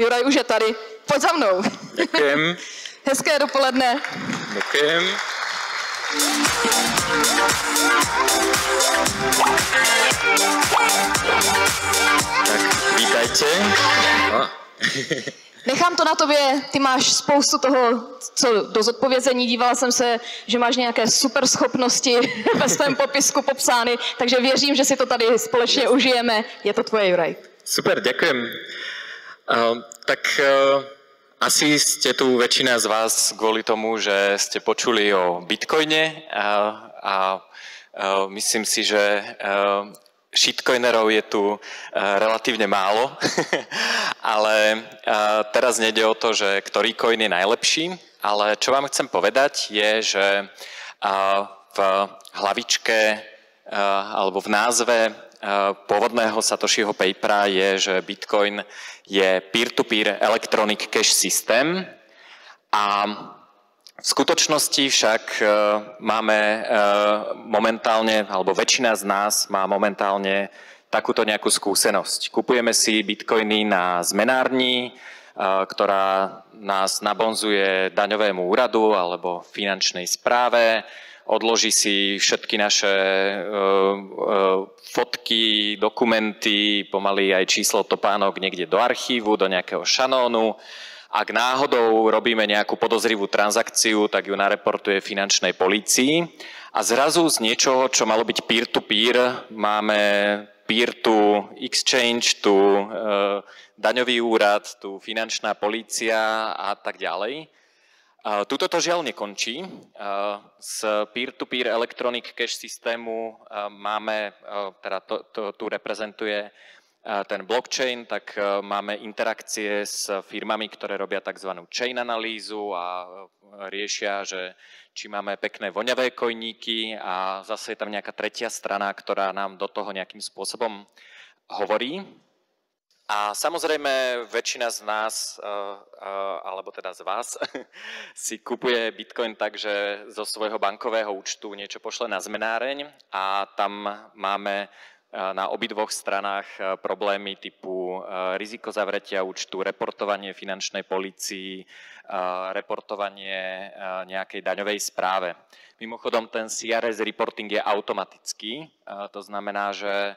Juraj už je tady. Pojď za mnou. Děkujem. Hezké dopoledne. Děkujem. Tak, vítajte. No. Nechám to na tobě, ty máš spoustu toho, co do zodpovězení. Dívala jsem se, že máš nějaké super schopnosti ve svém popisku popsány, takže věřím, že si to tady společně užijeme. Je to tvoje, Juraj. Super, ďakujem. Uh, tak uh, asi ste tu väčšina z vás kvôli tomu, že ste počuli o bitcoine a, a uh, myslím si, že shitcoinerov je tu relatívne málo, ale teraz nejde o to, že ktorý coin je najlepší, ale čo vám chcem povedať je, že v hlavičke alebo v názve pôvodného Satoshiho papera je, že Bitcoin je peer-to-peer electronic cash systém a v skutočnosti však e, máme e, momentálne, alebo väčšina z nás má momentálne takúto nejakú skúsenosť. Kupujeme si bitcoiny na zmenárni, e, ktorá nás nabonzuje daňovému úradu alebo finančnej správe, odloží si všetky naše fotky, dokumenty, pomaly aj číslo topánok niekde do archívu, do nejakého šanónu. Ak náhodou robíme nejakú podozrivú transakciu, tak ju nareportuje finančnej policii a zrazu z niečoho, čo malo byť peer-to-peer, máme peer-to exchange, tu e, daňový úrad, tu finančná polícia a tak ďalej. Tuto to žiaľ nekončí. Z peer-to-peer electronic cash systému máme, teda to, to tu reprezentuje ten blockchain, tak máme interakcie s firmami, ktoré robia tzv. chain analýzu a riešia, že či máme pekné voňavé kojníky a zase je tam nejaká tretia strana, ktorá nám do toho nejakým spôsobom hovorí. A samozrejme väčšina z nás, eh, eh, alebo teda z vás, si kupuje Bitcoin tak, že zo svojho bankového účtu niečo pošle na zmenáreň a tam máme eh, na obidvoch stranách problémy typu riziko zavretia účtu, reportovanie finančnej policii, reportovanie nejakej daňovej správe. Mimochodom, ten CRS reporting je automatický, to znamená, že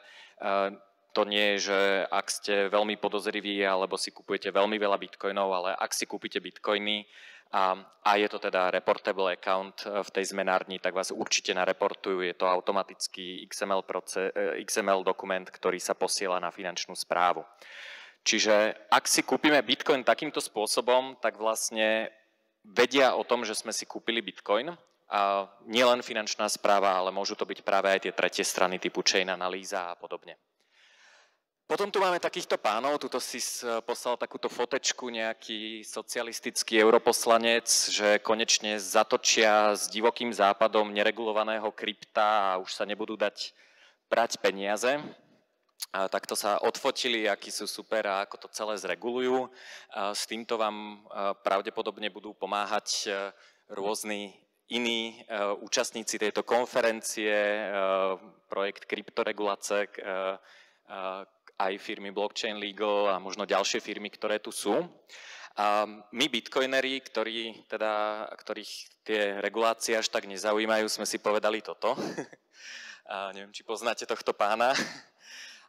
to nie je, že ak ste veľmi podozriví alebo si kupujete veľmi veľa bitcoinov, ale ak si kúpite bitcoiny a, a je to teda reportable account v tej zmenárni, tak vás určite nareportujú. Je to automatický XML, proces, XML dokument, ktorý sa posiela na finančnú správu. Čiže ak si kúpime bitcoin takýmto spôsobom, tak vlastne vedia o tom, že sme si kúpili bitcoin. A nielen finančná správa, ale môžu to byť práve aj tie tretie strany typu chain analýza a podobne. Potom tu máme takýchto pánov, tuto si poslal takúto fotečku nejaký socialistický europoslanec, že konečne zatočia s divokým západom neregulovaného krypta a už sa nebudú dať brať peniaze. A takto sa odfotili, akí sú super a ako to celé zregulujú. A s týmto vám pravdepodobne budú pomáhať rôzni iní účastníci tejto konferencie, projekt kryptoregulace, aj firmy Blockchain Legal a možno ďalšie firmy, ktoré tu sú. A my bitcoineri, ktorí, teda, ktorých tie regulácie až tak nezaujímajú, sme si povedali toto. a neviem, či poznáte tohto pána.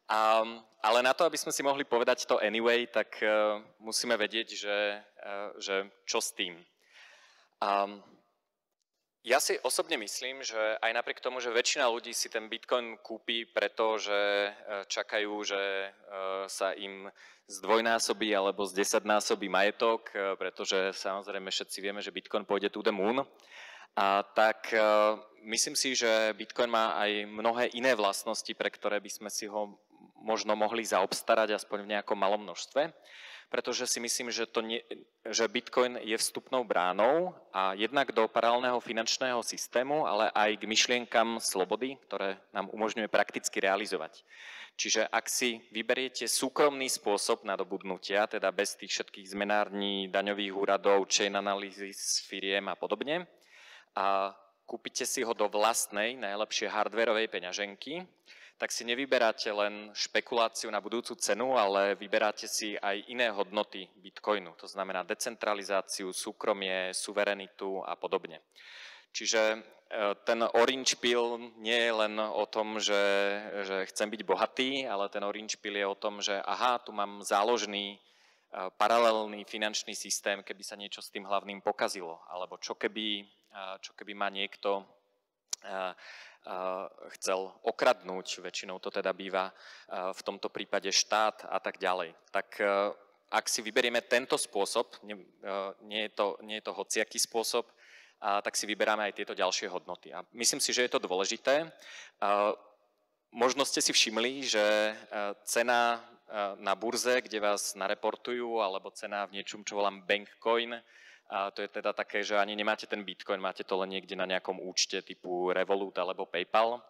A, ale na to, aby sme si mohli povedať to anyway, tak uh, musíme vedieť, že, uh, že čo s tým. Um, ja si osobne myslím, že aj napriek tomu, že väčšina ľudí si ten Bitcoin kúpi, pretože e, čakajú, že e, sa im zdvojnásobí alebo z desaťnásobí majetok, e, pretože samozrejme všetci vieme, že Bitcoin pôjde to the moon, a tak myslím si, že Bitcoin má aj mnohé iné vlastnosti, pre ktoré by sme si ho možno mohli zaobstarať aspoň v nejakom malom množstve pretože si myslím, že, to nie, že Bitcoin je vstupnou bránou a jednak do paralelného finančného systému, ale aj k myšlienkam slobody, ktoré nám umožňuje prakticky realizovať. Čiže ak si vyberiete súkromný spôsob nadobudnutia, teda bez tých všetkých zmenární, daňových úradov, chain analýzy firiem a podobne, a kúpite si ho do vlastnej, najlepšie hardwareovej peňaženky, tak si nevyberáte len špekuláciu na budúcu cenu, ale vyberáte si aj iné hodnoty Bitcoinu. To znamená decentralizáciu, súkromie, suverenitu a podobne. Čiže e, ten orange pill nie je len o tom, že, že chcem byť bohatý, ale ten orange pill je o tom, že aha, tu mám záložný e, paralelný finančný systém, keby sa niečo s tým hlavným pokazilo. Alebo čo keby, e, čo keby ma niekto chcel okradnúť, väčšinou to teda býva v tomto prípade štát a tak ďalej. Tak ak si vyberieme tento spôsob, nie, nie, je, to, nie je to hociaký spôsob, tak si vyberáme aj tieto ďalšie hodnoty. A myslím si, že je to dôležité. Možno ste si všimli, že cena na burze, kde vás nareportujú, alebo cena v niečom, čo volám bankcoin, a to je teda také, že ani nemáte ten bitcoin, máte to len niekde na nejakom účte typu Revolut alebo PayPal,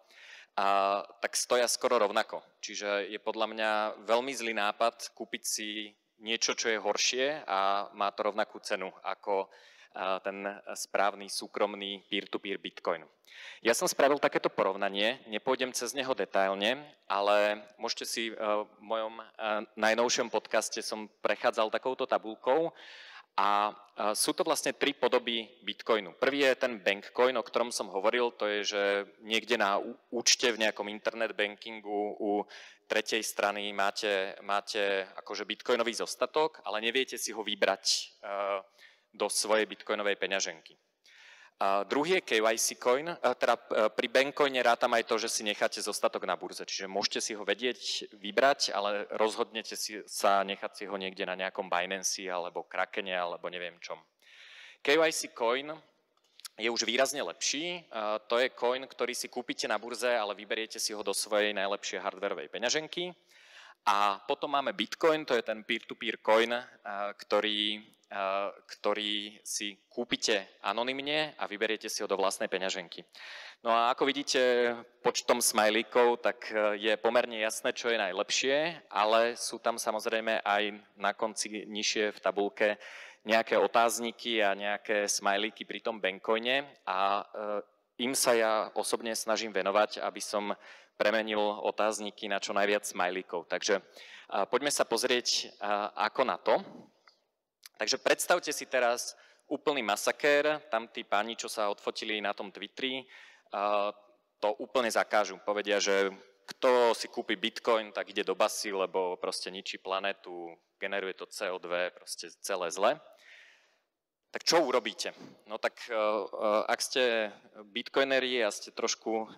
a tak stoja skoro rovnako. Čiže je podľa mňa veľmi zlý nápad kúpiť si niečo, čo je horšie a má to rovnakú cenu ako ten správny súkromný peer-to-peer Bitcoin. Ja som spravil takéto porovnanie, nepôjdem cez neho detailne, ale môžete si e, v mojom e, najnovšom podcaste som prechádzal takouto tabulkou a sú to vlastne tri podoby Bitcoinu. Prvý je ten bankcoin, o ktorom som hovoril, to je, že niekde na účte v nejakom internet bankingu u tretej strany máte, máte akože bitcoinový zostatok, ale neviete si ho vybrať do svojej bitcoinovej peňaženky. Druhý je KYC coin, teda e, pri Bankcoine rátam aj to, že si necháte zostatok na burze, čiže môžete si ho vedieť vybrať, ale rozhodnete si sa nechať si ho niekde na nejakom Binance alebo Krakene alebo neviem čom. KYC coin je už výrazne lepší. To je coin, ktorý si kúpite na burze, ale vyberiete si ho do svojej najlepšej hardwareovej peňaženky. A potom máme Bitcoin, to je ten peer-to-peer coin, ktorý ktorý si kúpite anonymne a vyberiete si ho do vlastnej peňaženky. No a ako vidíte počtom smajlíkov, tak e, je pomerne jasné, čo je najlepšie, ale sú tam samozrejme aj na konci nižšie v tabulke nejaké otázniky a nejaké smajlíky pri tom Bencoine a e, im sa ja osobne snažím venovať, aby som premenil otázniky na čo najviac smajlíkov. Takže poďme sa pozrieť, ako na to. Takže predstavte si teraz úplný masakér, tam tí páni, čo sa odfotili na tom Twitteri, to úplne zakážu. Povedia, že kto si kúpi bitcoin, tak ide do basy, lebo proste ničí planetu, generuje to CO2, proste celé zle. Tak čo urobíte? No tak e, e, ak ste bitcoineri a ste trošku e,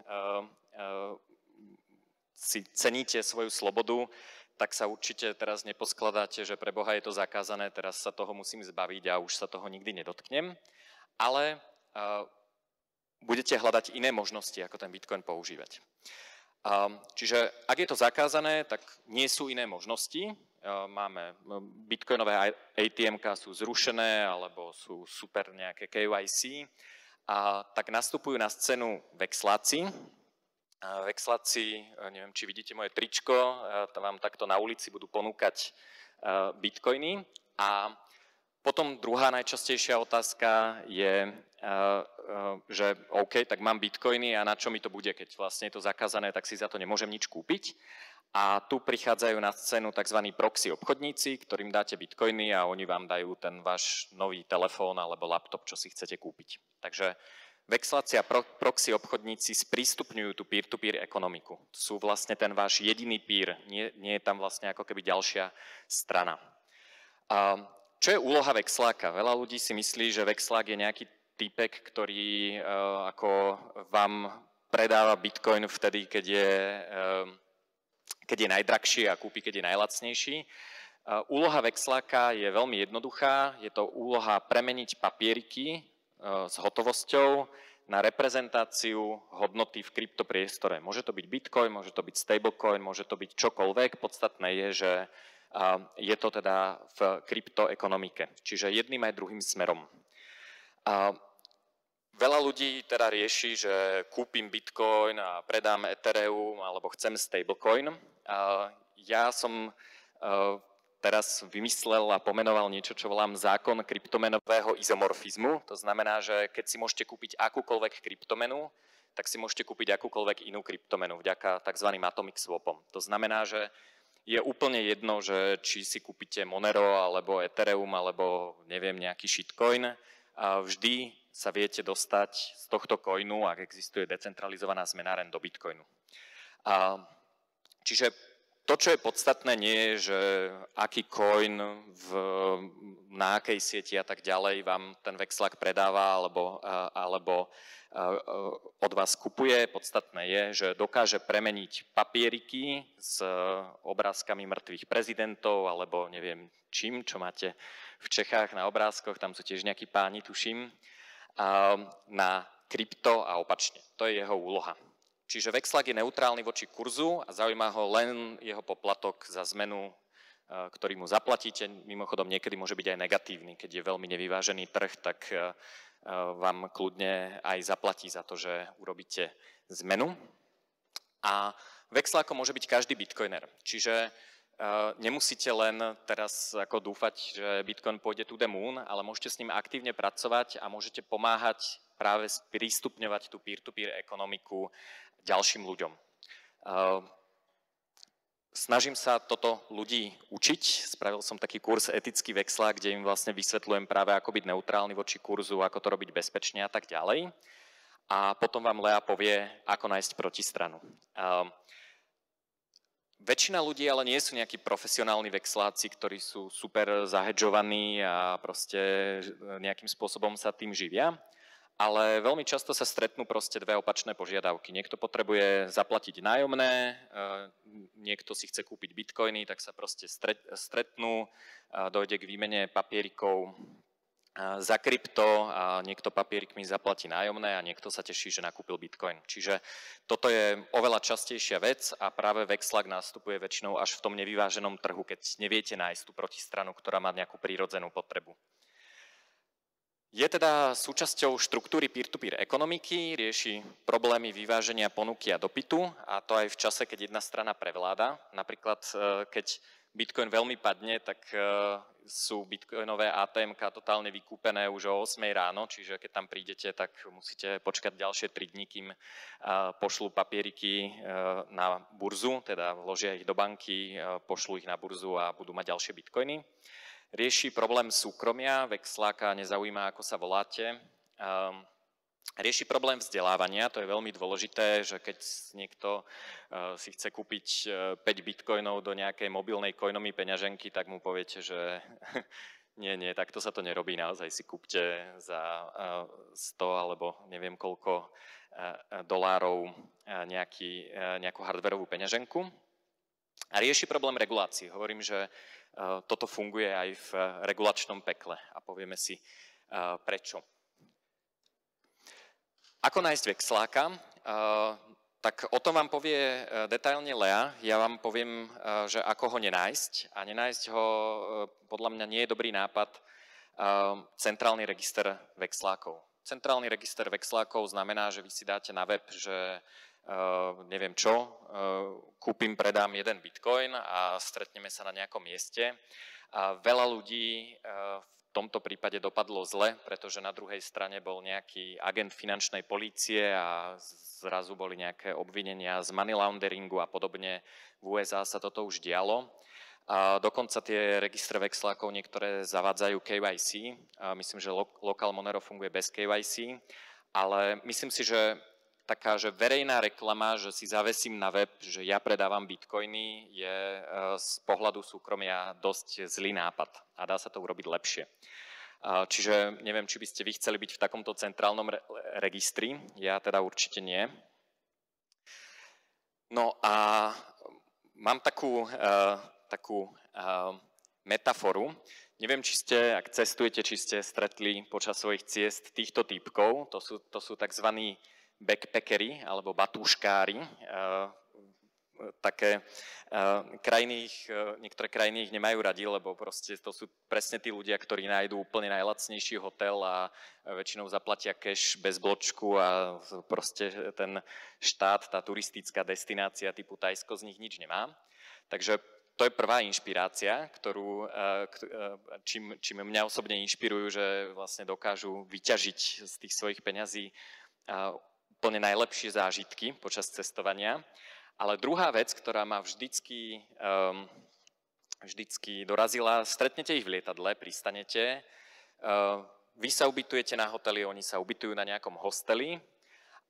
si ceníte svoju slobodu, tak sa určite teraz neposkladáte, že pre Boha je to zakázané, teraz sa toho musím zbaviť a už sa toho nikdy nedotknem. Ale uh, budete hľadať iné možnosti, ako ten Bitcoin používať. Uh, čiže ak je to zakázané, tak nie sú iné možnosti. Uh, máme bitcoinové ATM sú zrušené alebo sú super nejaké KYC. A tak nastupujú na scénu vexláci, vexláci, neviem, či vidíte moje tričko, tam vám takto na ulici budú ponúkať bitcoiny. A potom druhá najčastejšia otázka je, že OK, tak mám bitcoiny a na čo mi to bude, keď vlastne je to zakázané, tak si za to nemôžem nič kúpiť. A tu prichádzajú na scénu tzv. proxy obchodníci, ktorým dáte bitcoiny a oni vám dajú ten váš nový telefón alebo laptop, čo si chcete kúpiť. Takže Vexláci a proxy obchodníci sprístupňujú tú peer-to-peer ekonomiku. Sú vlastne ten váš jediný peer, nie, nie je tam vlastne ako keby ďalšia strana. A čo je úloha vexláka? Veľa ľudí si myslí, že vexlák je nejaký typek, ktorý uh, ako vám predáva bitcoin vtedy, keď je, uh, keď je najdrahší a kúpi, keď je najlacnejší. Uh, úloha vexláka je veľmi jednoduchá. Je to úloha premeniť papieriky s hotovosťou na reprezentáciu hodnoty v kryptopriestore. Môže to byť Bitcoin, môže to byť stablecoin, môže to byť čokoľvek. Podstatné je, že je to teda v kryptoekonomike. Čiže jedným aj druhým smerom. Veľa ľudí teda rieši, že kúpim Bitcoin a predám Ethereum alebo chcem stablecoin. Ja som teraz vymyslel a pomenoval niečo, čo volám zákon kryptomenového izomorfizmu. To znamená, že keď si môžete kúpiť akúkoľvek kryptomenu, tak si môžete kúpiť akúkoľvek inú kryptomenu vďaka tzv. atomic swapom. To znamená, že je úplne jedno, že či si kúpite Monero, alebo Ethereum, alebo neviem, nejaký shitcoin, a vždy sa viete dostať z tohto coinu, ak existuje decentralizovaná zmenáren do Bitcoinu. A, čiže to, čo je podstatné, nie je, že aký coin v, na akej sieti a tak ďalej vám ten vexlak predáva alebo, alebo od vás kupuje. Podstatné je, že dokáže premeniť papieriky s obrázkami mŕtvych prezidentov alebo neviem čím, čo máte v Čechách na obrázkoch, tam sú tiež nejakí páni, tuším, na krypto a opačne. To je jeho úloha. Čiže Vexlag je neutrálny voči kurzu a zaujíma ho len jeho poplatok za zmenu, e, ktorý mu zaplatíte. Mimochodom, niekedy môže byť aj negatívny. Keď je veľmi nevyvážený trh, tak e, e, vám kľudne aj zaplatí za to, že urobíte zmenu. A Vexlákom môže byť každý bitcoiner. Čiže nemusíte len teraz ako dúfať, že Bitcoin pôjde to the moon, ale môžete s ním aktívne pracovať a môžete pomáhať práve prístupňovať tú peer-to-peer ekonomiku ďalším ľuďom. Ehm, snažím sa toto ľudí učiť. Spravil som taký kurz Etický vexla, kde im vlastne vysvetľujem práve, ako byť neutrálny voči kurzu, ako to robiť bezpečne a tak ďalej. A potom vám Lea povie, ako nájsť protistranu. Um, väčšina ľudí ale nie sú nejakí profesionálni vexláci, ktorí sú super zahedžovaní a proste nejakým spôsobom sa tým živia ale veľmi často sa stretnú proste dve opačné požiadavky. Niekto potrebuje zaplatiť nájomné, e, niekto si chce kúpiť bitcoiny, tak sa proste stretnú, dojde k výmene papierikov e, za krypto a niekto papierikmi zaplatí nájomné a niekto sa teší, že nakúpil bitcoin. Čiže toto je oveľa častejšia vec a práve Vexlag nastupuje väčšinou až v tom nevyváženom trhu, keď neviete nájsť tú protistranu, ktorá má nejakú prírodzenú potrebu. Je teda súčasťou štruktúry peer-to-peer ekonomiky, rieši problémy vyváženia ponuky a dopytu a to aj v čase, keď jedna strana prevláda. Napríklad, e, keď Bitcoin veľmi padne, tak e, sú bitcoinové ATM totálne vykúpené už o 8 ráno, čiže keď tam prídete, tak musíte počkať ďalšie 3 dní, kým e, pošlú papieriky na burzu, teda vložia ich do banky, pošlú ich na burzu a budú mať ďalšie bitcoiny rieši problém súkromia, vexláka nezaujíma, ako sa voláte. Um, rieši problém vzdelávania, to je veľmi dôležité, že keď niekto uh, si chce kúpiť uh, 5 bitcoinov do nejakej mobilnej coinovej peňaženky, tak mu poviete, že nie, nie, takto sa to nerobí, naozaj si kúpte za uh, 100 alebo neviem koľko dolárov nejaký, nejakú hardverovú peňaženku. A rieši problém regulácií. Hovorím, že Eh, toto funguje aj v regulačnom pekle a povieme si eh, prečo. Ako nájsť vexláka? Tak o tom vám povie detailne Lea. Ja vám poviem, že ako ho nenájsť. A nenájsť ho podľa mňa nie je dobrý nápad centrálny register vexlákov. Centrálny register vexlákov znamená, že vy si dáte na web, že neviem čo, eh, kúpim, predám jeden bitcoin a stretneme sa na nejakom mieste. A veľa ľudí eh, v tomto prípade dopadlo zle, pretože na druhej strane bol nejaký agent finančnej polície a zrazu boli nejaké obvinenia z money launderingu a podobne. V USA sa toto už dialo. A dokonca tie registre vexlákov niektoré zavádzajú KYC. A myslím, že Local Monero funguje bez KYC, ale myslím si, že taká, že verejná reklama, že si zavesím na web, že ja predávam bitcoiny, je e, z pohľadu súkromia dosť zlý nápad a dá sa to urobiť lepšie. Čiže neviem, či by ste vy chceli byť v takomto centrálnom registri, ja teda určite nie. No a mám takú, uh, takú uh, metaforu. Neviem, či ste, ak cestujete, či ste stretli počas svojich ciest týchto typkov. To sú, to sú tzv backpackery alebo batúškári. Eh, také eh, krajiny eh, niektoré krajiny ich nemajú radi, lebo proste to sú presne tí ľudia, ktorí nájdú úplne najlacnejší hotel a väčšinou zaplatia cash bez bločku a proste ten štát, tá turistická destinácia typu Tajsko z nich nič nemá. Takže to je prvá inšpirácia, ktorú, čím, čím mňa osobne inšpirujú, že vlastne dokážu vyťažiť z tých svojich peňazí úplne najlepšie zážitky počas cestovania. Ale druhá vec, ktorá ma vždycky, um, vždycky dorazila, stretnete ich v lietadle, pristanete, uh, vy sa ubytujete na hoteli, oni sa ubytujú na nejakom hosteli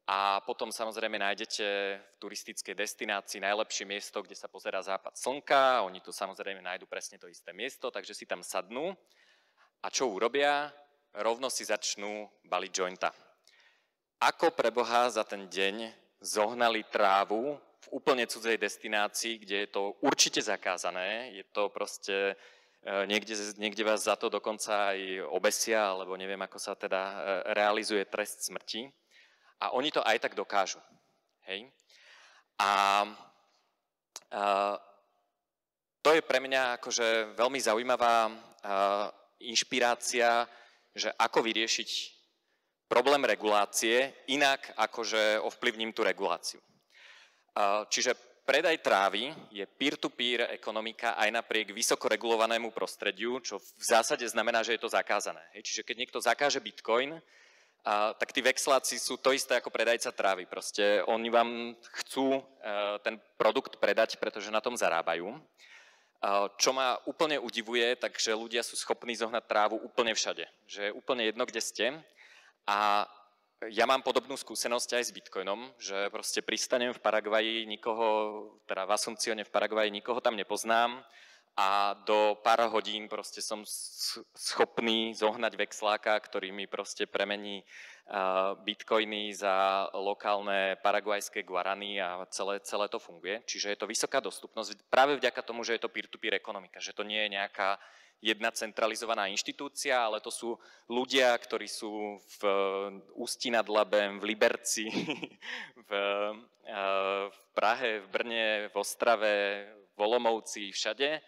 a potom samozrejme nájdete v turistickej destinácii najlepšie miesto, kde sa pozera západ slnka, oni tu samozrejme nájdu presne to isté miesto, takže si tam sadnú a čo urobia? Rovno si začnú baliť jointa. Ako pre Boha za ten deň zohnali trávu v úplne cudzej destinácii, kde je to určite zakázané, je to proste e, niekde, niekde vás za to dokonca aj obesia, alebo neviem, ako sa teda e, realizuje trest smrti. A oni to aj tak dokážu. Hej? A, a to je pre mňa akože veľmi zaujímavá a, inšpirácia, že ako vyriešiť problém regulácie inak, akože ovplyvním tú reguláciu. Čiže predaj trávy je peer-to-peer ekonomika aj napriek vysoko regulovanému prostrediu, čo v zásade znamená, že je to zakázané. Čiže keď niekto zakáže bitcoin, tak tí vexláci sú to isté ako predajca trávy. Proste oni vám chcú e, ten produkt predať, pretože na tom zarábajú. Čo ma úplne udivuje, takže ľudia sú schopní zohnať trávu úplne všade. Že je úplne jedno, kde ste. A ja mám podobnú skúsenosť aj s Bitcoinom, že proste pristanem v Paraguaji nikoho, teda v Asuncione v Paraguaji nikoho tam nepoznám, a do pár hodín proste som schopný zohnať vexláka, ktorý mi proste premení bitcoiny za lokálne paraguajské guarany a celé, celé to funguje. Čiže je to vysoká dostupnosť práve vďaka tomu, že je to peer-to-peer ekonomika, že to nie je nejaká jedna centralizovaná inštitúcia, ale to sú ľudia, ktorí sú v Ústí nad Labem, v Liberci, v, v Prahe, v Brne, v Ostrave, v Olomovci, všade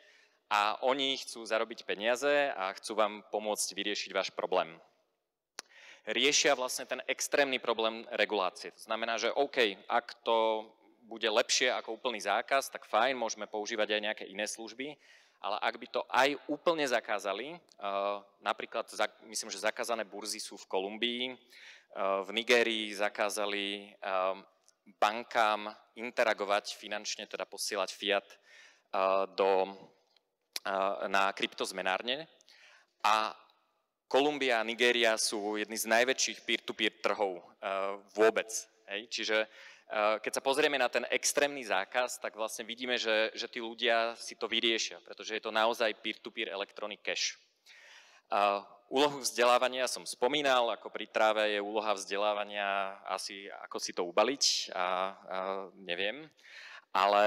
a oni chcú zarobiť peniaze a chcú vám pomôcť vyriešiť váš problém. Riešia vlastne ten extrémny problém regulácie. To znamená, že OK, ak to bude lepšie ako úplný zákaz, tak fajn, môžeme používať aj nejaké iné služby, ale ak by to aj úplne zakázali, napríklad, myslím, že zakázané burzy sú v Kolumbii, v Nigérii zakázali bankám interagovať finančne, teda posielať fiat do na kryptozmenárne a Kolumbia a Nigéria sú jedni z najväčších peer-to-peer trhov vôbec. Hej? Čiže keď sa pozrieme na ten extrémny zákaz, tak vlastne vidíme, že, že tí ľudia si to vyriešia, pretože je to naozaj peer-to-peer electronic cash. Úlohu vzdelávania som spomínal, ako pri tráve je úloha vzdelávania asi ako si to ubaliť a, a neviem, ale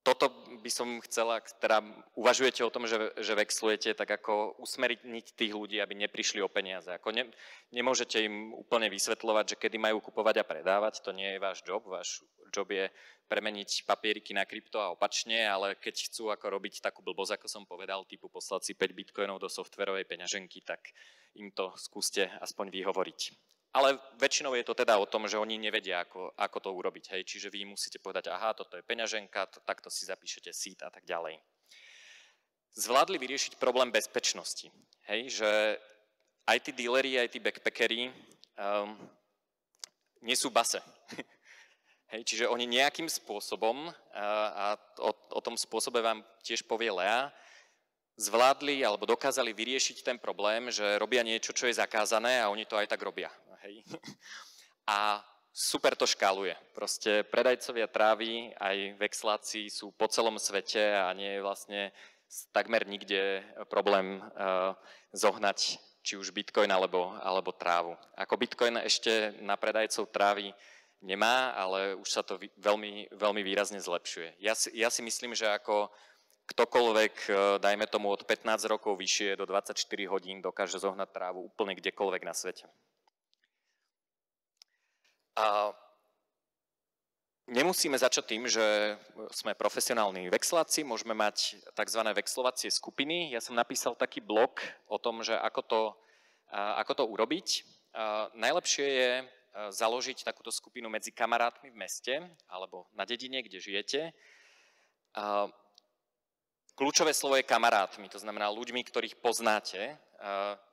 toto by som chcela, teda uvažujete o tom, že, že vexlujete, tak ako usmeriť tých ľudí, aby neprišli o peniaze. Ako ne, nemôžete im úplne vysvetľovať, že kedy majú kupovať a predávať, to nie je váš job. Váš job je premeniť papieriky na krypto a opačne, ale keď chcú ako robiť takú blbosť, ako som povedal, typu poslať si 5 bitcoinov do softverovej peňaženky, tak im to skúste aspoň vyhovoriť. Ale väčšinou je to teda o tom, že oni nevedia, ako, ako to urobiť. Hej. Čiže vy musíte povedať, aha, toto je peňaženka, to, takto si zapíšete sít a tak ďalej. Zvládli vyriešiť problém bezpečnosti. Hej, že aj tí dealery, aj tí backpackery um, nie sú base. Hej, čiže oni nejakým spôsobom, a o, o tom spôsobe vám tiež povie Lea, zvládli alebo dokázali vyriešiť ten problém, že robia niečo, čo je zakázané a oni to aj tak robia hej. A super to škáluje. Proste predajcovia trávy aj vexláci sú po celom svete a nie je vlastne takmer nikde problém uh, zohnať či už bitcoin alebo, alebo trávu. Ako bitcoin ešte na predajcov trávy nemá, ale už sa to veľmi, veľmi výrazne zlepšuje. Ja si, ja si myslím, že ako ktokoľvek, e, dajme tomu od 15 rokov vyššie do 24 hodín dokáže zohnať trávu úplne kdekoľvek na svete. A nemusíme začať tým, že sme profesionálni vexláci, môžeme mať tzv. vexlovacie skupiny. Ja som napísal taký blog o tom, že ako to, ako to urobiť. Najlepšie je založiť takúto skupinu medzi kamarátmi v meste alebo na dedine, kde žijete. Kľúčové slovo je kamarátmi, to znamená ľuďmi, ktorých poznáte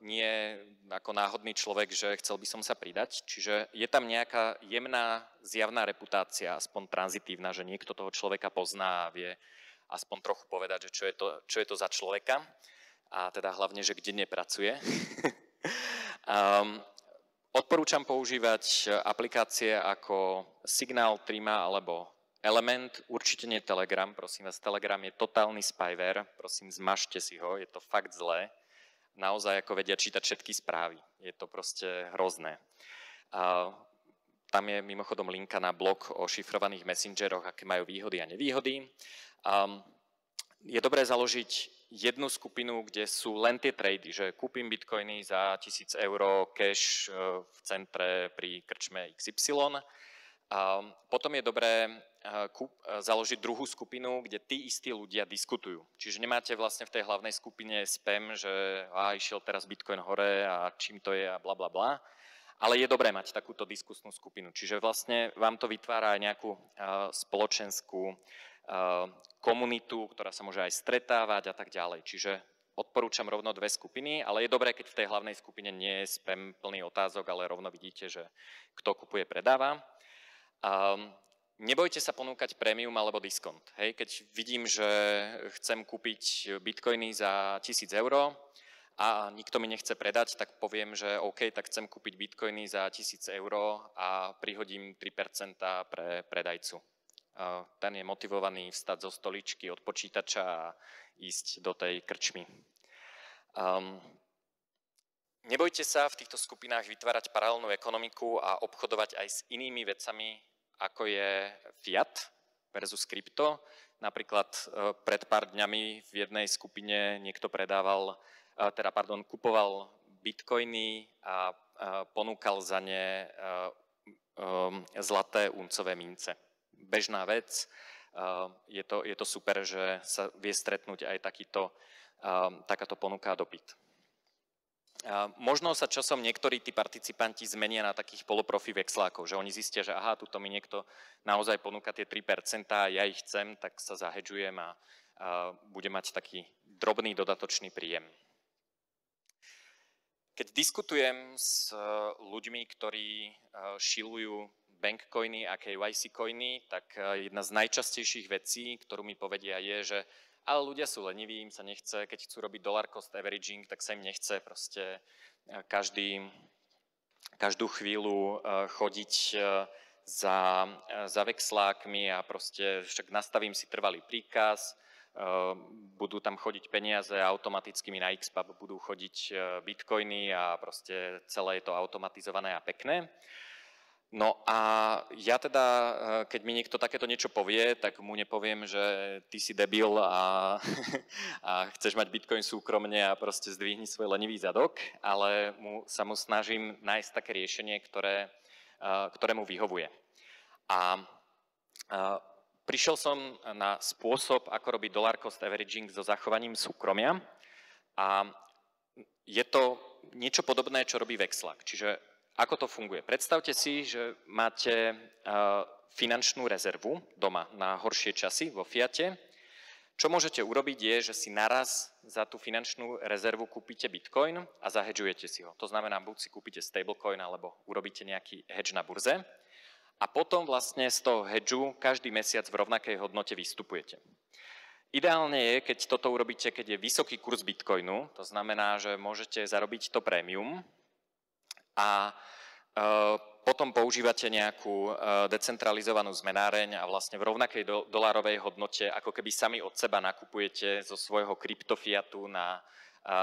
nie ako náhodný človek, že chcel by som sa pridať. Čiže je tam nejaká jemná, zjavná reputácia, aspoň tranzitívna, že niekto toho človeka pozná a vie aspoň trochu povedať, že čo je to, čo je to za človeka a teda hlavne, že kde nepracuje. um, odporúčam používať aplikácie ako Signal, Trima alebo Element, určite nie Telegram, prosím vás, Telegram je totálny spyware, prosím, zmažte si ho, je to fakt zlé. Naozaj ako vedia čítať všetky správy, je to proste hrozné. A tam je mimochodom linka na blog o šifrovaných messengeroch, aké majú výhody a nevýhody. Um, je dobré založiť jednu skupinu, kde sú len tie trady, že kúpim bitcoiny za 1000 eur cash e, v centre pri krčme XY. A potom je dobré e, e, založiť druhú skupinu, kde tí istí ľudia diskutujú. Čiže nemáte vlastne v tej hlavnej skupine spam, že a, išiel teraz Bitcoin hore a čím to je a bla bla bla. Ale je dobré mať takúto diskusnú skupinu. Čiže vlastne vám to vytvára aj nejakú spoločenskú komunitu, ktorá sa môže aj stretávať a tak ďalej. Čiže odporúčam rovno dve skupiny, ale je dobré, keď v tej hlavnej skupine nie je spam plný otázok, ale rovno vidíte, že kto kupuje, predáva. Um, nebojte sa ponúkať prémium alebo diskont. Hej, keď vidím, že chcem kúpiť bitcoiny za 1000 eur a nikto mi nechce predať, tak poviem, že OK, tak chcem kúpiť bitcoiny za 1000 eur a prihodím 3% pre predajcu ten je motivovaný vstať zo stoličky od počítača a ísť do tej krčmy. Um, nebojte sa v týchto skupinách vytvárať paralelnú ekonomiku a obchodovať aj s inými vecami, ako je fiat versus krypto. Napríklad e, pred pár dňami v jednej skupine niekto predával, e, teda pardon, kupoval bitcoiny a e, ponúkal za ne zlaté uncové mince bežná vec. Je to, je to super, že sa vie stretnúť aj takýto, takáto ponuka a dopyt. Možno sa časom niektorí tí participanti zmenia na takých poloprofi vexlákov, že oni zistia, že aha, tuto mi niekto naozaj ponúka tie 3%, a ja ich chcem, tak sa zahedžujem a, a budem mať taký drobný dodatočný príjem. Keď diskutujem s ľuďmi, ktorí šilujú bankcoiny a KYC coiny, tak e, jedna z najčastejších vecí, ktorú mi povedia je, že ale ľudia sú leniví, im sa nechce, keď chcú robiť dollar cost averaging, tak sa im nechce proste e, každý, každú chvíľu e, chodiť za, za vexlákmi a proste však nastavím si trvalý príkaz, budú tam chodiť peniaze automaticky mi na XPub budú chodiť bitcoiny a proste celé je to automatizované a pekné. No a ja teda, eh, keď mi niekto takéto niečo povie, tak mu nepoviem, že ty si debil a, a chceš mať bitcoin súkromne a proste zdvihni svoj lenivý zadok, ale mu, sa mu snažím nájsť také riešenie, ktoré, eh, ktoré mu vyhovuje. A, a prišiel som na spôsob, ako robiť dollar cost averaging so zachovaním súkromia a je to niečo podobné, čo robí Vexlak. Čiže ako to funguje? Predstavte si, že máte finančnú rezervu doma na horšie časy vo Fiate. Čo môžete urobiť je, že si naraz za tú finančnú rezervu kúpite bitcoin a zahedžujete si ho. To znamená, buď si kúpite stablecoin alebo urobíte nejaký hedge na burze a potom vlastne z toho hedžu každý mesiac v rovnakej hodnote vystupujete. Ideálne je, keď toto urobíte, keď je vysoký kurz bitcoinu, to znamená, že môžete zarobiť to prémium, a e, potom používate nejakú e, decentralizovanú zmenáreň a vlastne v rovnakej dolárovej hodnote, ako keby sami od seba nakupujete zo svojho kryptofiatu na, e,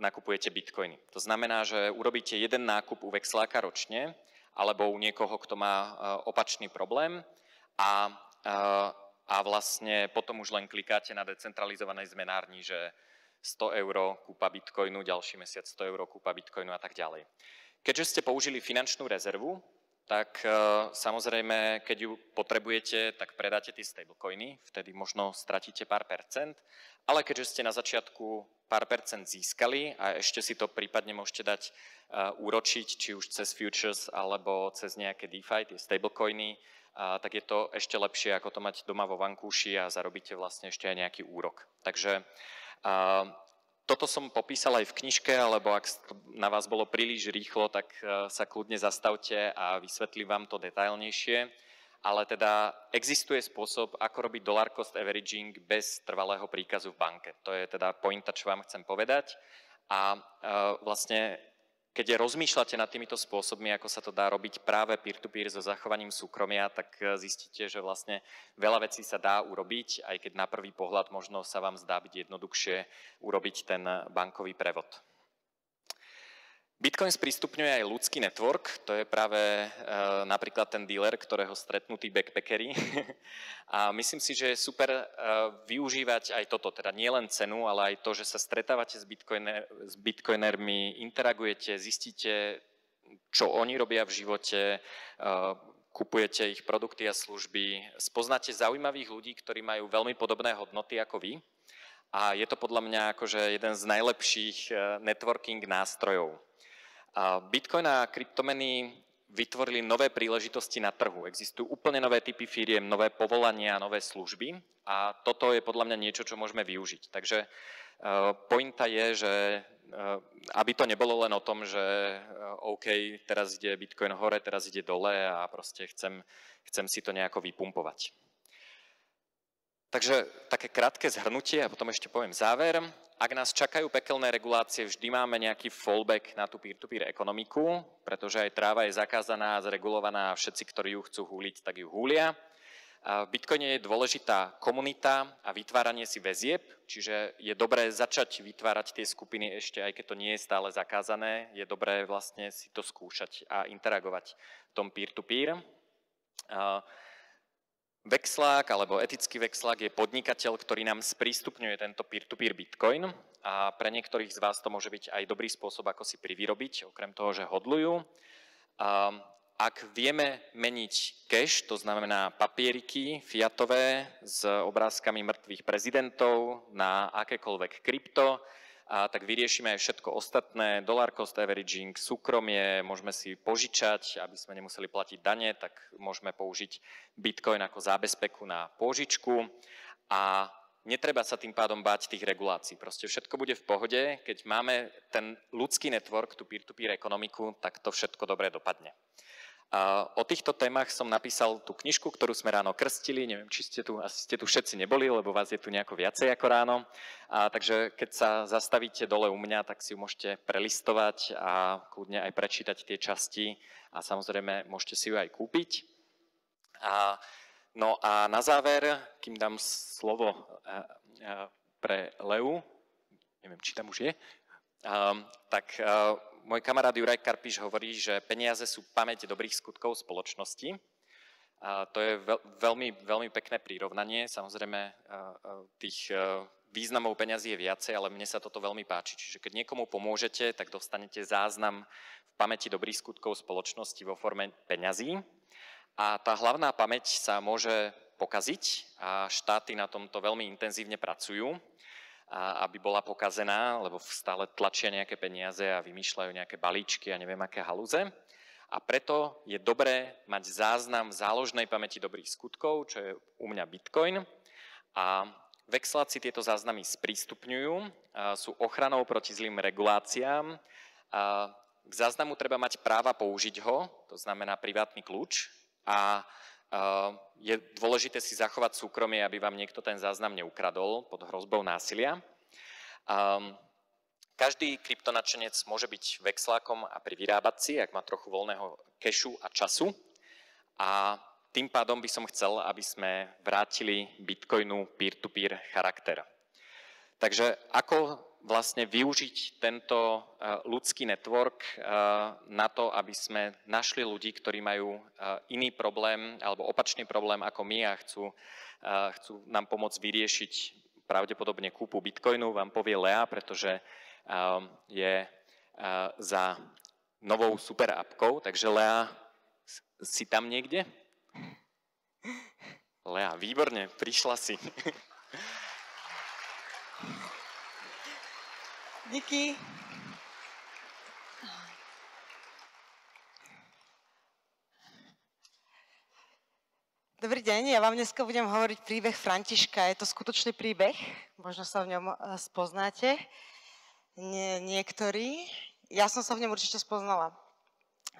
nakupujete bitcoiny. To znamená, že urobíte jeden nákup u vexláka ročne, alebo u niekoho, kto má opačný problém a, a vlastne potom už len klikáte na decentralizovanej zmenárni, že 100 eur kúpa bitcoinu, ďalší mesiac 100 eur kúpa bitcoinu a tak ďalej. Keďže ste použili finančnú rezervu, tak e, samozrejme, keď ju potrebujete, tak predáte tie stablecoiny, vtedy možno stratíte pár percent, ale keďže ste na začiatku pár percent získali a ešte si to prípadne môžete dať e, úročiť, či už cez futures alebo cez nejaké DeFi, tie stablecoiny, tak je to ešte lepšie, ako to mať doma vo vankúši a zarobíte vlastne ešte aj nejaký úrok. Takže toto som popísal aj v knižke, alebo ak na vás bolo príliš rýchlo, tak sa kľudne zastavte a vysvetlím vám to detailnejšie. Ale teda existuje spôsob, ako robiť dollar cost averaging bez trvalého príkazu v banke. To je teda pointa, čo vám chcem povedať. A vlastne keď rozmýšľate nad týmito spôsobmi, ako sa to dá robiť práve peer-to-peer so zachovaním súkromia, tak e, zistíte, že vlastne veľa vecí sa dá urobiť, aj keď na prvý pohľad možno sa vám zdá byť jednoduchšie urobiť ten bankový prevod. Bitcoin sprístupňuje aj ľudský network, to je práve e, napríklad ten dealer, ktorého stretnú tí backpackery. a myslím si, že je super e, využívať aj toto, teda nie len cenu, ale aj to, že sa stretávate s, bitcoiner, s bitcoinermi, interagujete, zistíte, čo oni robia v živote, e, kupujete ich produkty a služby, spoznáte zaujímavých ľudí, ktorí majú veľmi podobné hodnoty ako vy. A je to podľa mňa akože jeden z najlepších e, networking nástrojov. Bitcoin a kryptomeny vytvorili nové príležitosti na trhu. Existujú úplne nové typy firiem, nové povolania, nové služby a toto je podľa mňa niečo, čo môžeme využiť. Takže e, pointa je, že e, aby to nebolo len o tom, že e, OK, teraz ide Bitcoin hore, teraz ide dole a proste chcem, chcem si to nejako vypumpovať. Takže také krátke zhrnutie a potom ešte poviem záver. Ak nás čakajú pekelné regulácie, vždy máme nejaký fallback na tú peer-to-peer ekonomiku, pretože aj tráva je zakázaná zregulovaná a všetci, ktorí ju chcú húliť, tak ju húlia. V Bitcoine je dôležitá komunita a vytváranie si väzieb, čiže je dobré začať vytvárať tie skupiny ešte, aj keď to nie je stále zakázané, je dobré vlastne si to skúšať a interagovať v tom peer-to-peer. -peer. Vexlák alebo etický vexlák je podnikateľ, ktorý nám sprístupňuje tento peer-to-peer bitcoin a pre niektorých z vás to môže byť aj dobrý spôsob, ako si privyrobiť, okrem toho, že hodlujú. Ak vieme meniť cash, to znamená papieriky fiatové s obrázkami mŕtvych prezidentov na akékoľvek krypto, a tak vyriešime aj všetko ostatné, dollar cost averaging, súkromie, môžeme si požičať, aby sme nemuseli platiť dane, tak môžeme použiť Bitcoin ako zábezpeku na pôžičku a netreba sa tým pádom báť tých regulácií. Proste všetko bude v pohode, keď máme ten ľudský network, tú peer-to-peer ekonomiku, tak to všetko dobre dopadne. O týchto témach som napísal tú knižku, ktorú sme ráno krstili. Neviem, či ste tu, asi ste tu všetci neboli, lebo vás je tu nejako viacej ako ráno. A, takže keď sa zastavíte dole u mňa, tak si ju môžete prelistovať a kľudne aj prečítať tie časti a samozrejme môžete si ju aj kúpiť. A, no a na záver, kým dám slovo a, a, pre Leu, neviem, či tam už je, tak a, môj kamarát Juraj Karpiš hovorí, že peniaze sú pamäť dobrých skutkov spoločnosti. A to je veľmi, veľmi pekné prírovnanie. Samozrejme, tých významov peňazí je viacej, ale mne sa toto veľmi páči. Čiže keď niekomu pomôžete, tak dostanete záznam v pamäti dobrých skutkov spoločnosti vo forme peňazí. A tá hlavná pamäť sa môže pokaziť a štáty na tomto veľmi intenzívne pracujú aby bola pokazená, lebo stále tlačia nejaké peniaze a vymýšľajú nejaké balíčky a neviem aké halúze. A preto je dobré mať záznam v záložnej pamäti dobrých skutkov, čo je u mňa Bitcoin. A vexláci tieto záznamy sprístupňujú, sú ochranou proti zlým reguláciám. K záznamu treba mať práva použiť ho, to znamená privátny kľúč. A je dôležité si zachovať súkromie, aby vám niekto ten záznam neukradol pod hrozbou násilia. Každý kryptonačenec môže byť vexlákom a privyrábať si, ak má trochu voľného kešu a času. A tým pádom by som chcel, aby sme vrátili Bitcoinu peer-to-peer charakter. Takže ako vlastne využiť tento eh, ľudský network eh, na to, aby sme našli ľudí, ktorí majú eh, iný problém alebo opačný problém ako my a chcú, chcú nám pomôcť vyriešiť pravdepodobne kúpu bitcoinu, vám povie Lea, pretože je za novou super appkou. Takže Lea, si tam niekde? Lea, výborne, prišla si. Díky. Dobrý deň, ja vám dneska budem hovoriť príbeh Františka. Je to skutočný príbeh, možno sa v ňom eh, spoznáte. nie, niektorí. Ja som sa v ňom určite spoznala.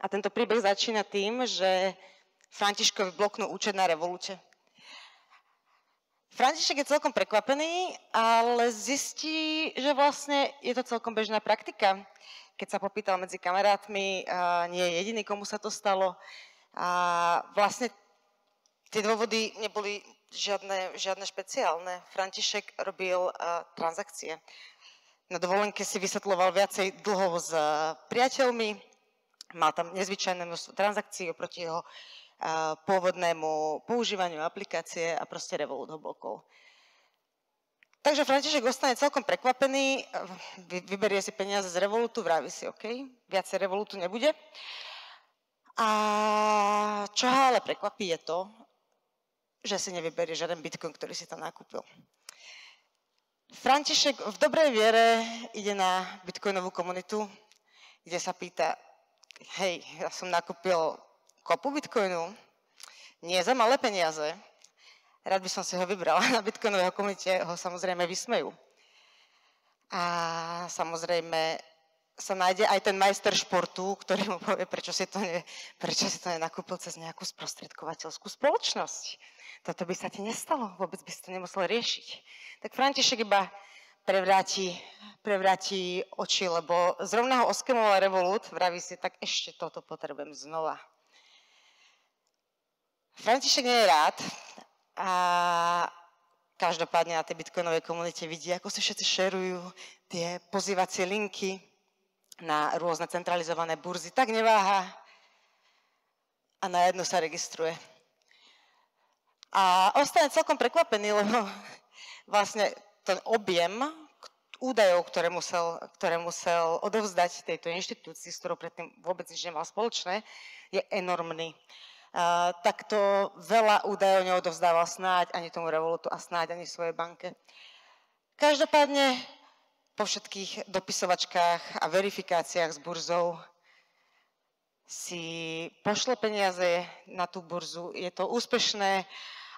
A tento príbeh začína tým, že Františkovi bloknú účet na revolúte. František je celkom prekvapený, ale zistí, že vlastne je to celkom bežná praktika. Keď sa popýtal medzi kamarátmi, nie je jediný, komu sa to stalo. A vlastne tie dôvody neboli žiadne, žiadne špeciálne. František robil transakcie. Na dovolenke si vysvetloval viacej dlhov s priateľmi, mal tam nezvyčajné množstvo transakcií oproti jeho pôvodnému používaniu aplikácie a proste Revolut ho blokol. Takže František ostane celkom prekvapený, vyberie si peniaze z Revolutu, vraví si, OK, viacej Revolutu nebude. A čo ho ale prekvapí je to, že si nevyberie žiaden bitcoin, ktorý si tam nakúpil. František v dobrej viere ide na bitcoinovú komunitu, kde sa pýta, hej, ja som nakúpil kopu bitcoinu, nie za malé peniaze, rád by som si ho vybral. Na bitcoinového komunite ho samozrejme vysmejú. A samozrejme sa nájde aj ten majster športu, ktorý mu povie, prečo si to, ne, prečo si to nenakúpil cez nejakú sprostredkovateľskú spoločnosť. Toto by sa ti nestalo, vôbec by si to nemusel riešiť. Tak František iba prevráti, prevráti oči, lebo zrovna ho oskemoval revolút, vraví si, tak ešte toto potrebujem znova. František nie je rád a každopádne na tej bitcoinovej komunite vidí, ako sa všetci šerujú tie pozývacie linky na rôzne centralizované burzy. Tak neváha a na jednu sa registruje. A ostane celkom prekvapený, lebo vlastne ten objem údajov, ktoré musel, ktoré musel odovzdať tejto inštitúcii, s ktorou predtým vôbec nič nemal spoločné, je enormný takto veľa údajov neodovzdával snáď ani tomu Revolutu a snáď ani svojej banke. Každopádne po všetkých dopisovačkách a verifikáciách s burzou si pošlo peniaze na tú burzu, je to úspešné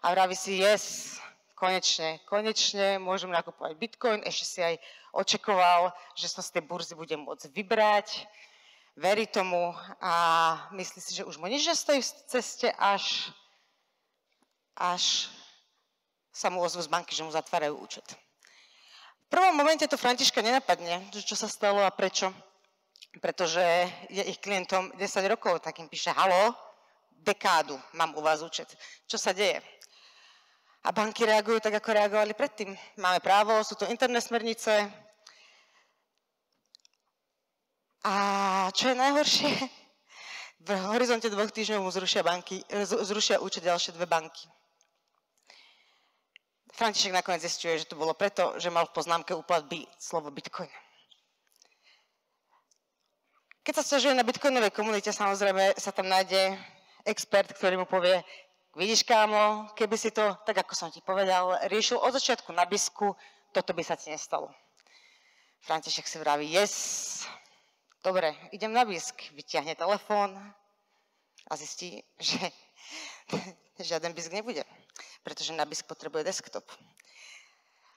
a vraví si, yes, konečne, konečne môžem nakupovať bitcoin, ešte si aj očakoval, že sa z tej burzy budem môcť vybrať, verí tomu a myslí si, že už mu nič nestojí v ceste, až, až sa mu ozvu z banky, že mu zatvárajú účet. V prvom momente to Františka nenapadne, že čo sa stalo a prečo. Pretože je ich klientom 10 rokov, tak im píše, halo, dekádu mám u vás účet. Čo sa deje? A banky reagujú tak, ako reagovali predtým. Máme právo, sú to interné smernice, a čo je najhoršie? V horizonte dvoch týždňov mu zrušia, banky, zrušia účet ďalšie dve banky. František nakoniec zistuje, že to bolo preto, že mal v poznámke uplatby slovo Bitcoin. Keď sa stiažuje na bitcoinovej komunite, samozrejme sa tam nájde expert, ktorý mu povie, vidíš kámo, keby si to, tak ako som ti povedal, riešil od začiatku na bisku, toto by sa ti nestalo. František si vraví, yes, Dobre, idem na bisk, vyťahne telefón a zistí, že žiaden bisk nebude, pretože na bisk potrebuje desktop.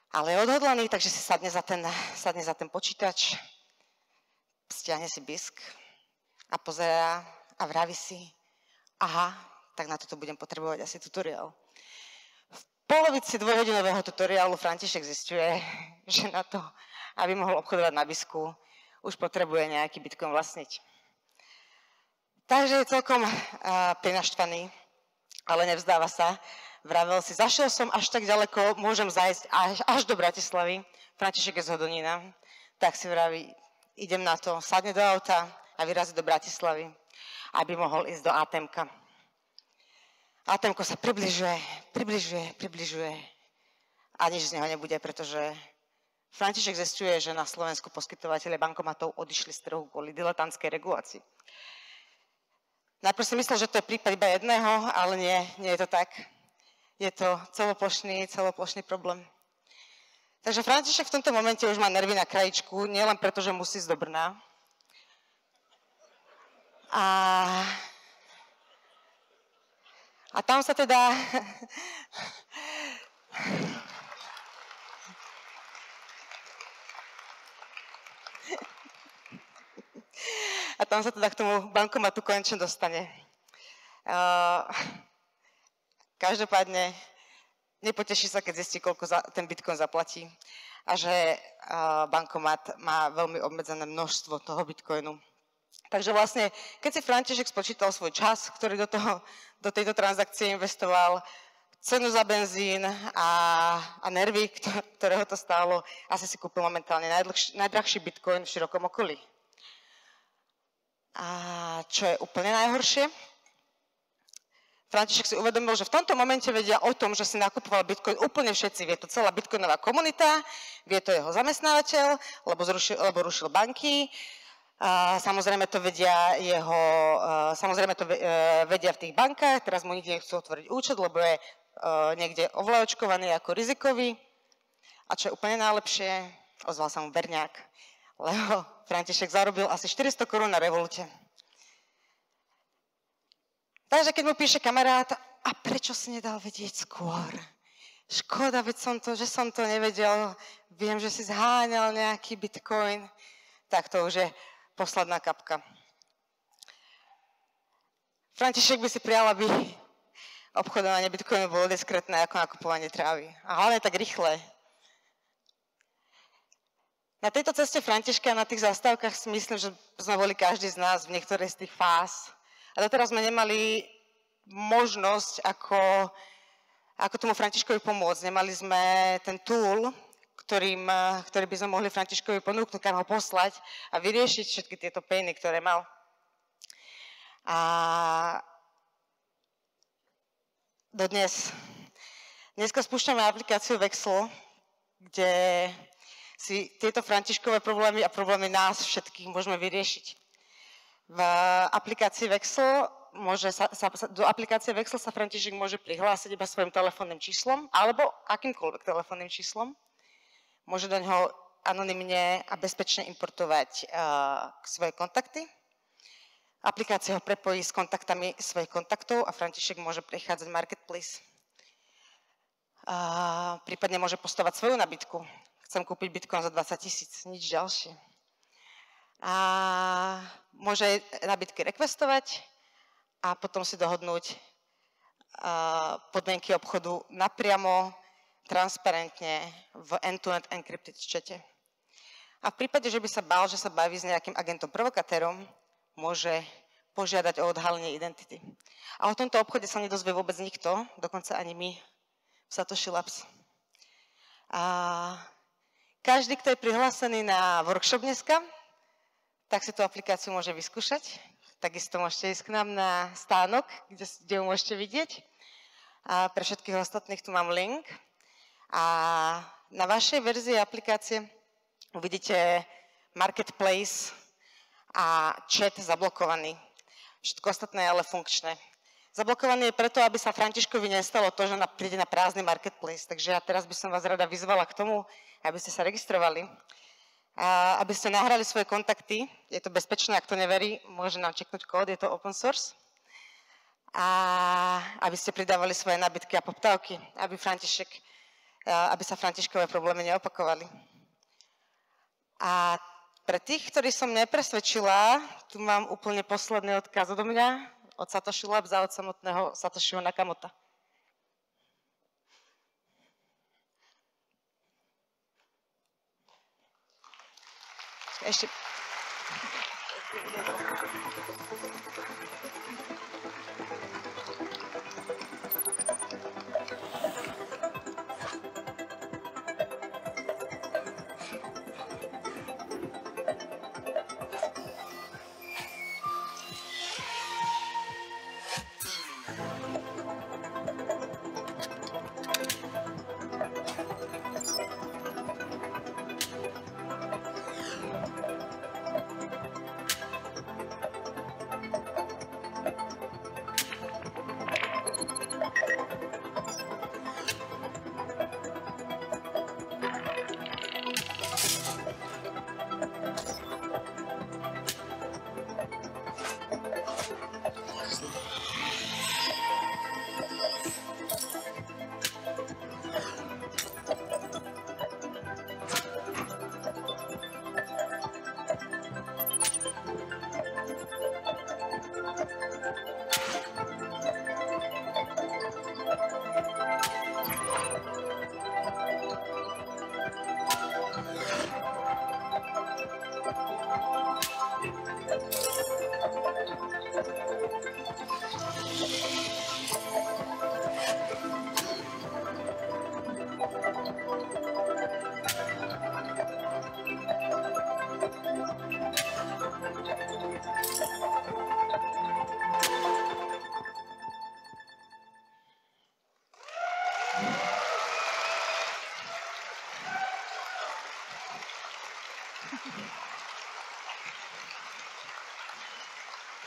Ale je odhodlaný, takže si sadne za ten, sadne za ten počítač, stiahne si bisk a pozerá a vraví si, aha, tak na toto budem potrebovať asi tutoriál. V polovici dvojhodinového tutoriálu František zistuje, že na to, aby mohol obchodovať na bisku, už potrebuje nejaký Bitcoin vlastniť. Takže je celkom uh, prinaštvaný, ale nevzdáva sa. Vravel si, zašiel som až tak ďaleko, môžem zajsť až, až do Bratislavy. František je z Hodonína. Tak si vraví, idem na to, sadne do auta a vyrazí do Bratislavy, aby mohol ísť do ATMka. ATMko sa približuje, približuje, približuje a nič z neho nebude, pretože František zistuje, že na Slovensku poskytovateľe bankomatov odišli z trhu kvôli diletantskej regulácii. Najprv si myslel, že to je prípad iba jedného, ale nie, nie je to tak. Je to celoplošný, celoplošný problém. Takže František v tomto momente už má nervy na krajičku, nielen preto, že musí ísť do Brna. A, a tam sa teda A tam sa teda k tomu bankomatu konečne dostane. Uh, každopádne nepoteší sa, keď zistí, koľko ten Bitcoin zaplatí a že bankomat má veľmi obmedzené množstvo toho Bitcoinu. Takže vlastne, keď si František spočítal svoj čas, ktorý do, toho, do tejto transakcie investoval, cenu za benzín a, a nervy, ktorého to stálo, asi si kúpil momentálne najdrahší bitcoin v širokom okolí. A čo je úplne najhoršie, František si uvedomil, že v tomto momente vedia o tom, že si nakupoval bitcoin úplne všetci. Vie to celá bitcoinová komunita, vie to jeho zamestnávateľ, lebo, zrušil, lebo rušil banky, a samozrejme to vedia jeho, samozrejme to e, vedia v tých bankách, teraz mu nikde nechcú otvoriť účet, lebo je niekde ovlaočkovaný ako rizikový. A čo je úplne najlepšie, ozval sa mu Berňák, lebo František zarobil asi 400 korún na revolute. Takže keď mu píše kamarát, a prečo si nedal vedieť skôr? Škoda, veď som to, že som to nevedel. Viem, že si zháňal nejaký bitcoin. Tak to už je posledná kapka. František by si prijal, aby obchodovanie bitcoinu bolo diskrétne ako nakupovanie trávy. A hlavne tak rýchle. Na tejto ceste Františka na tých zastávkach si myslím, že sme boli každý z nás v niektorej z tých fáz. A doteraz sme nemali možnosť, ako, ako tomu Františkovi pomôcť. Nemali sme ten tool, ktorým, ktorý by sme mohli Františkovi ponúknuť, kam ho poslať a vyriešiť všetky tieto pejny, ktoré mal. A dodnes. Dneska spúšťame aplikáciu Vexel, kde si tieto františkové problémy a problémy nás všetkých môžeme vyriešiť. V aplikácii Vexel môže sa, sa, do aplikácie Vexel sa František môže prihlásiť iba svojim telefónnym číslom alebo akýmkoľvek telefónnym číslom. Môže do ňoho anonymne a bezpečne importovať uh, svoje kontakty Aplikácia ho prepojí s kontaktami svojich kontaktov a František môže prechádzať marketplace. A prípadne môže postovať svoju nabitku. Chcem kúpiť Bitcoin za 20 tisíc, nič ďalšie. A môže nabitky requestovať a potom si dohodnúť podmienky obchodu napriamo, transparentne v end-to-end encrypted čete. A v prípade, že by sa bál, že sa baví s nejakým agentom provokatérom, môže požiadať o odhalenie identity. A o tomto obchode sa nedozvie vôbec nikto, dokonca ani my v Satoshi Labs. A každý, kto je prihlásený na workshop dneska, tak si tú aplikáciu môže vyskúšať. Takisto môžete ísť k nám na stánok, kde, kde ju môžete vidieť. A pre všetkých ostatných tu mám link. A na vašej verzii aplikácie uvidíte Marketplace a chat zablokovaný. Všetko ostatné je ale funkčné. Zablokovaný je preto, aby sa Františkovi nestalo to, že príde na prázdny marketplace. Takže ja teraz by som vás rada vyzvala k tomu, aby ste sa registrovali, a aby ste nahrali svoje kontakty. Je to bezpečné, ak to neverí, môže nám čeknúť kód, je to open source. A aby ste pridávali svoje nabytky a poptávky, aby, František, aby sa Františkové problémy neopakovali. A pre tých, ktorí som nepresvedčila, tu mám úplne posledný odkaz odo mňa, od Satoshi Labs a od samotného Satoshiho Nakamota. Ešte...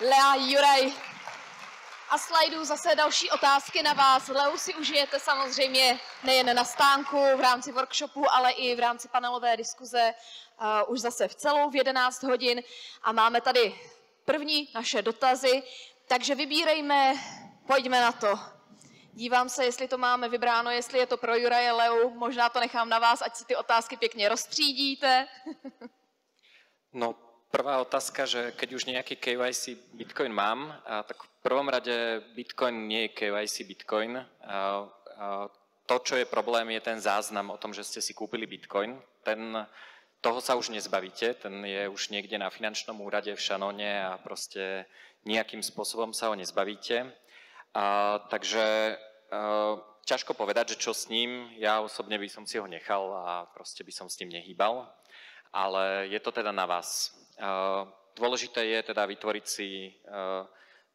Lea, Juraj a slajdu zase další otázky na vás. Leu si užijete samozřejmě nejen na stánku v rámci workshopu, ale i v rámci panelové diskuze uh, už zase v celou v 11 hodin. A máme tady první naše dotazy, takže vybírejme, pojďme na to. Dívám se, jestli to máme vybráno, jestli je to pro Juraje Leu. Možná to nechám na vás, ať si ty otázky pěkně rozstřídíte. no, prvá otázka, že keď už nejaký KYC Bitcoin mám, a tak v prvom rade Bitcoin nie je KYC Bitcoin. A, a to, čo je problém, je ten záznam o tom, že ste si kúpili Bitcoin. Ten, toho sa už nezbavíte, ten je už niekde na finančnom úrade v Šanone a proste nejakým spôsobom sa ho nezbavíte. A, takže a, ťažko povedať, že čo s ním. Ja osobne by som si ho nechal a proste by som s ním nehýbal. Ale je to teda na vás. Dôležité je teda vytvoriť si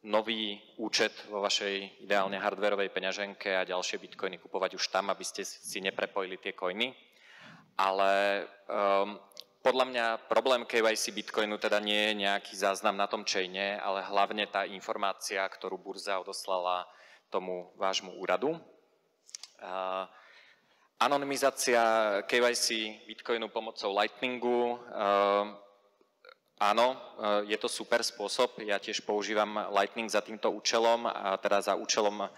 nový účet vo vašej ideálne hardwareovej peňaženke a ďalšie bitcoiny kupovať už tam, aby ste si neprepojili tie coiny. Ale um, podľa mňa problém KYC Bitcoinu teda nie je nejaký záznam na tom chaine, ale hlavne tá informácia, ktorú burza odoslala tomu vášmu úradu. Uh, anonymizácia KYC Bitcoinu pomocou Lightningu uh, Áno, eh, je to super spôsob. Ja tiež používam Lightning za týmto účelom, a teda za účelom eh,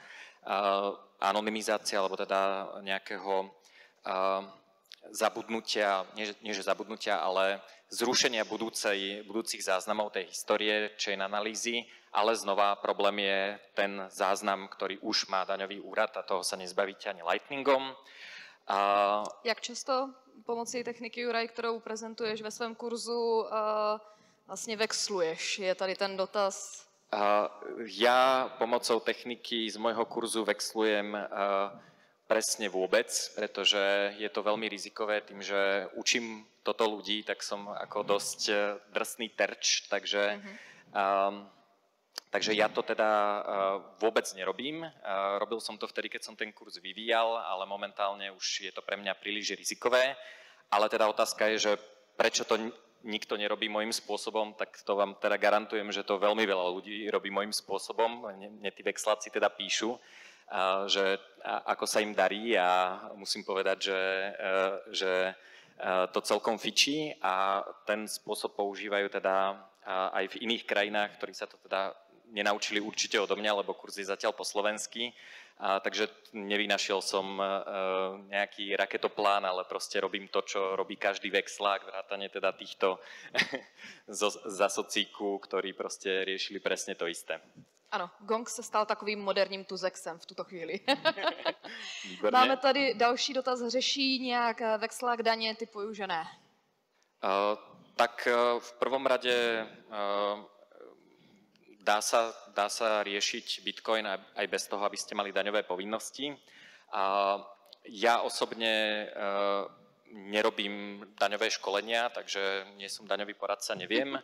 anonymizácie alebo teda nejakého eh, zabudnutia, nie že zabudnutia, ale zrušenia budúcej, budúcich záznamov tej histórie, chain analýzy, ale znova problém je ten záznam, ktorý už má daňový úrad a toho sa nezbavíte ani Lightningom. A... Jak často pomocí techniky Juraj, kterou prezentuješ ve svém kurzu, vlastně vexluješ? Je tady ten dotaz. Ja pomocou techniky z môjho kurzu vexlujem presne vôbec, pretože je to veľmi rizikové tým, že učím toto ľudí, tak som ako dosť drsný terč, takže, um, takže ja to teda uh, vôbec nerobím. Uh, robil som to vtedy, keď som ten kurz vyvíjal, ale momentálne už je to pre mňa príliš rizikové. Ale teda otázka je, že prečo to nikto nerobí môjim spôsobom, tak to vám teda garantujem, že to veľmi veľa ľudí robí môjim spôsobom. Mne tí vexláci teda píšu, že ako sa im darí a musím povedať, že, e, že e, to celkom fičí a ten spôsob používajú teda aj v iných krajinách, ktorí sa to teda nenaučili určite odo mňa, lebo kurz je zatiaľ po slovensky. A, takže nevynašiel som uh, nejaký raketoplán, ale proste robím to, čo robí každý vexlák, vrátane teda týchto za socíku, ktorí proste riešili presne to isté. Ano, Gong se stal takovým moderním tuzexem v tuto chvíli. Máme tady další dotaz. Řeší nějak eh, vexlák daně? Typuju, že ne. Uh, tak uh, v prvom rade uh, dá sa, dá sa riešiť Bitcoin aj bez toho, aby ste mali daňové povinnosti. A ja osobne e, nerobím daňové školenia, takže nie som daňový poradca, neviem. E,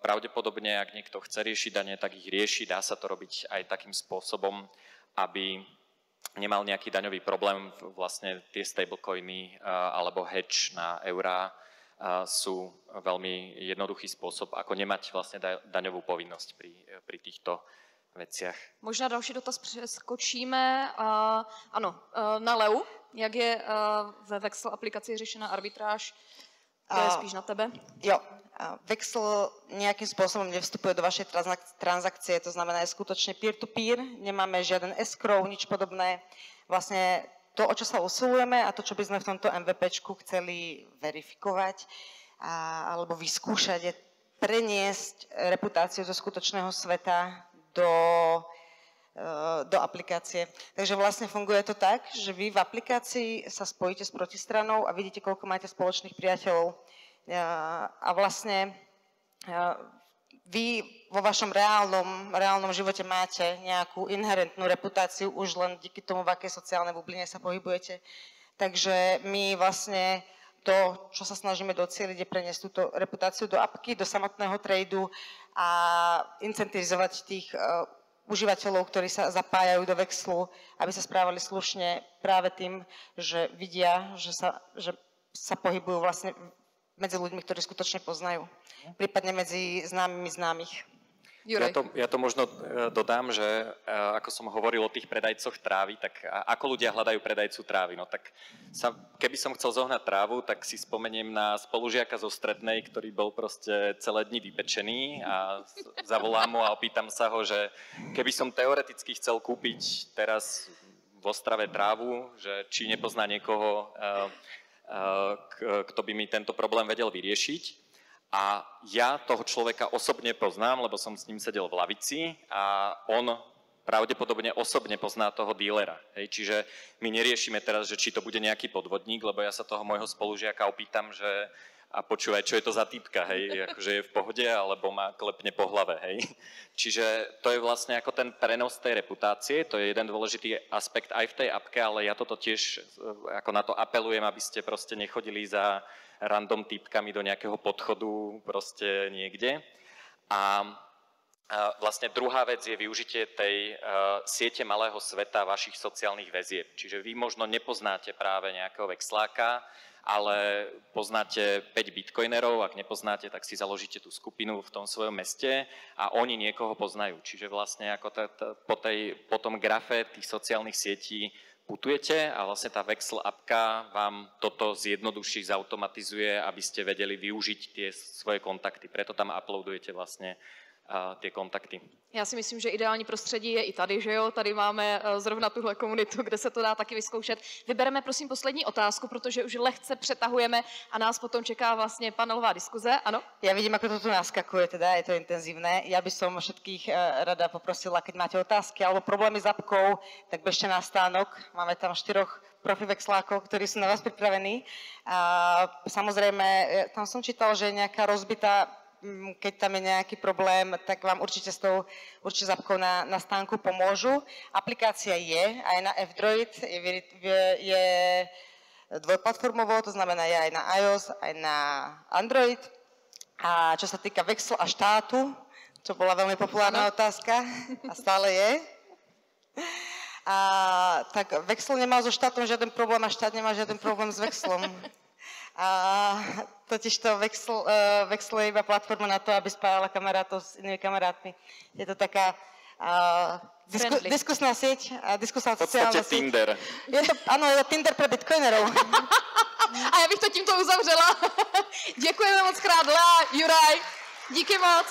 pravdepodobne, ak niekto chce riešiť dane, tak ich rieši. Dá sa to robiť aj takým spôsobom, aby nemal nejaký daňový problém, vlastne tie stablecoiny e, alebo hedge na eurá sú veľmi jednoduchý spôsob, ako nemať vlastne daňovú povinnosť pri, pri týchto veciach. Možná další dotaz přeskočíme. Uh, ano, uh, na Leu, jak je uh, ve Vexel aplikaci řešena arbitráž? To je spíš na tebe. Jo, Vexel nejakým spôsobom nevstupuje do vašej transakcie, to znamená je skutočne peer-to-peer, nemáme žiaden escrow, nič podobné. Vlastne to, o čo sa usilujeme a to, čo by sme v tomto MVPčku chceli verifikovať a, alebo vyskúšať, je preniesť reputáciu zo skutočného sveta do, e, do aplikácie. Takže vlastne funguje to tak, že vy v aplikácii sa spojíte s protistranou a vidíte, koľko máte spoločných priateľov. E, a vlastne e, vy vo vašom reálnom, reálnom živote máte nejakú inherentnú reputáciu už len díky tomu, v akej sociálnej bubline sa pohybujete. Takže my vlastne to, čo sa snažíme docieliť, je preniesť túto reputáciu do apky, do samotného tradu a incentivizovať tých uh, užívateľov, ktorí sa zapájajú do Vexlu, aby sa správali slušne práve tým, že vidia, že sa, že sa pohybujú vlastne medzi ľuďmi, ktorí skutočne poznajú. Prípadne medzi známymi známych. Ja to, ja to možno e, dodám, že e, ako som hovoril o tých predajcoch trávy, tak ako ľudia hľadajú predajcu trávy? No tak sa, keby som chcel zohnať trávu, tak si spomeniem na spolužiaka zo strednej, ktorý bol proste celé dni vypečený a zavolám mu a opýtam sa ho, že keby som teoreticky chcel kúpiť teraz v Ostrave trávu, že či nepozná niekoho, e, kto by mi tento problém vedel vyriešiť, a ja toho človeka osobne poznám, lebo som s ním sedel v lavici a on pravdepodobne osobne pozná toho dílera. Hej, čiže my neriešime teraz, že či to bude nejaký podvodník, lebo ja sa toho môjho spolužiaka opýtam, že a počúvaj, čo je to za typka, hej, akože je v pohode, alebo má klepne po hlave, hej. Čiže to je vlastne ako ten prenos tej reputácie, to je jeden dôležitý aspekt aj v tej apke, ale ja toto tiež ako na to apelujem, aby ste proste nechodili za random typkami do nejakého podchodu proste niekde. A vlastne druhá vec je využitie tej siete malého sveta vašich sociálnych väzieb. Čiže vy možno nepoznáte práve nejakého vexláka, ale poznáte 5 bitcoinerov, ak nepoznáte, tak si založíte tú skupinu v tom svojom meste a oni niekoho poznajú. Čiže vlastne ako t- t- po, tej, po tom grafe tých sociálnych sietí putujete a vlastne tá Vexel appka vám toto zjednoduší, zautomatizuje, aby ste vedeli využiť tie svoje kontakty. Preto tam uploadujete vlastne ty kontakty. Já si myslím, že ideální prostředí je i tady, že jo? Tady máme eh, zrovna tuhle komunitu, kde se to dá taky vyzkoušet. Vybereme prosím poslední otázku, protože už lehce přetahujeme a nás potom čeká vlastně panelová diskuze. Ano? Ja vidím, ako to tu naskakuje, teda je to intenzívne. Ja by som všetkých eh, rada poprosila, keď máte otázky alebo problémy s apkou, tak bežte na stánok. Máme tam štyroch profivexlákov, ktorí sú na vás pripravení. A samozrejme, eh, tam som čítal, že je nejaká rozbitá keď tam je nejaký problém, tak vám určite s tou určite zapkou na, na stánku pomôžu. Aplikácia je aj na F-Droid, je, je, je dvojplatformovo, to znamená je aj na iOS, aj na Android. A čo sa týka Vexel a štátu, čo bola veľmi populárna otázka a stále je, a, tak Vexel nemá so štátom žiaden problém a štát nemá žiaden problém s Vexlom. A totiž to Vexl, uh, Vexl je iba platforma na to, aby spájala kamarátov s inými kamarátmi. Je to taká uh, disku, diskusná sieť a diskusná sociálna sieť. Tinder. Je to, áno, je to Tinder pre bitcoinerov. a já bych to tímto uzavřela. Děkujeme moc krát, Lea, Juraj. Díky moc.